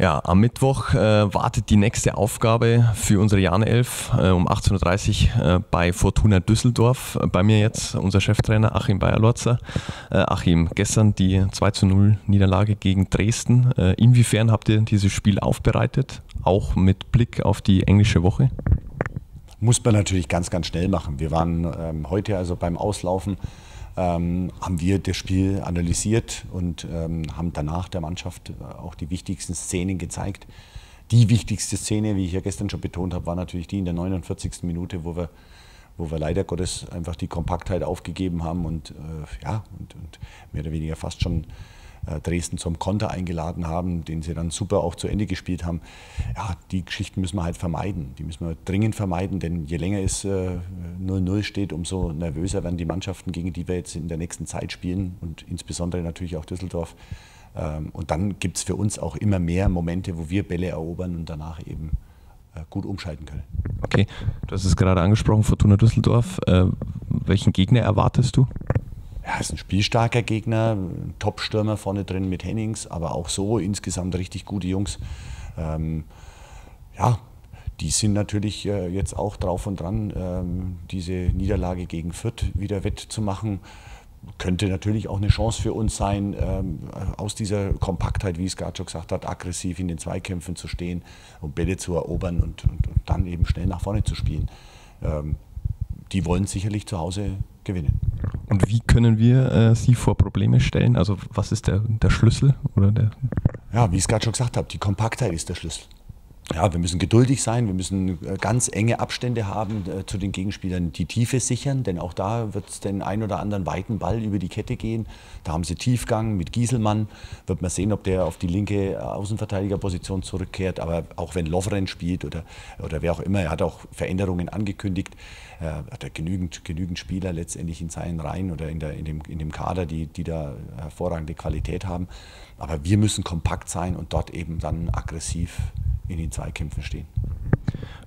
Ja, am Mittwoch äh, wartet die nächste Aufgabe für unsere Jahre 11 äh, um 18.30 Uhr äh, bei Fortuna Düsseldorf. Bei mir jetzt unser Cheftrainer Achim Bayerlotzer. Äh, Achim, gestern die 2 zu 0 Niederlage gegen Dresden. Äh, inwiefern habt ihr dieses Spiel aufbereitet, auch mit Blick auf die englische Woche? Muss man natürlich ganz, ganz schnell machen. Wir waren ähm, heute also beim Auslaufen ähm, haben wir das Spiel analysiert und ähm, haben danach der Mannschaft äh, auch die wichtigsten Szenen gezeigt. Die wichtigste Szene, wie ich ja gestern schon betont habe, war natürlich die in der 49. Minute, wo wir, wo wir leider Gottes einfach die Kompaktheit aufgegeben haben und, äh, ja, und, und mehr oder weniger fast schon Dresden zum Konter eingeladen haben, den sie dann super auch zu Ende gespielt haben. Ja, die Geschichten müssen wir halt vermeiden. Die müssen wir dringend vermeiden, denn je länger es 0-0 äh, steht, umso nervöser werden die Mannschaften, gegen die wir jetzt in der nächsten Zeit spielen und insbesondere natürlich auch Düsseldorf. Ähm, und dann gibt es für uns auch immer mehr Momente, wo wir Bälle erobern und danach eben äh, gut umschalten können. Okay, du hast es gerade angesprochen, Fortuna Düsseldorf. welchen Gegner erwartest du? Ja, ist ein spielstarker Gegner, Top-Stürmer vorne drin mit Hennings, aber auch so insgesamt richtig gute Jungs. Ähm, ja, die sind natürlich äh, jetzt auch drauf und dran, ähm, diese Niederlage gegen Fürth wieder wettzumachen. Könnte natürlich auch eine Chance für uns sein, ähm, aus dieser Kompaktheit, wie es gerade schon gesagt hat, aggressiv in den Zweikämpfen zu stehen und Bälle zu erobern und, und, und dann eben schnell nach vorne zu spielen. Ähm, die wollen sicherlich zu Hause gewinnen. Und wie können wir äh, sie vor Probleme stellen? Also was ist der, der Schlüssel? Oder der ja, wie ich es gerade schon gesagt habe, die Kompaktheit ist der Schlüssel. Ja, wir müssen geduldig sein, wir müssen äh, ganz enge Abstände haben äh, zu den Gegenspielern, die Tiefe sichern, denn auch da wird es den ein oder anderen weiten Ball über die Kette gehen. Da haben sie Tiefgang mit Gieselmann, wird man sehen, ob der auf die linke äh, Außenverteidigerposition zurückkehrt. Aber auch wenn Lovren spielt oder, oder wer auch immer, er hat auch Veränderungen angekündigt, äh, hat er genügend, genügend Spieler letztendlich in seinen Reihen oder in, der, in, dem, in dem Kader, die, die da hervorragende Qualität haben. Aber wir müssen kompakt sein und dort eben dann aggressiv in den Zweikämpfen stehen.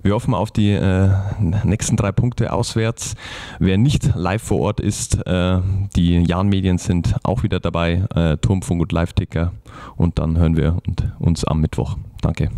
Wir hoffen auf die äh, nächsten drei Punkte auswärts. Wer nicht live vor Ort ist, äh, die Jahn-Medien sind auch wieder dabei, äh, Turmfunk und Live-Ticker. Und dann hören wir uns am Mittwoch. Danke.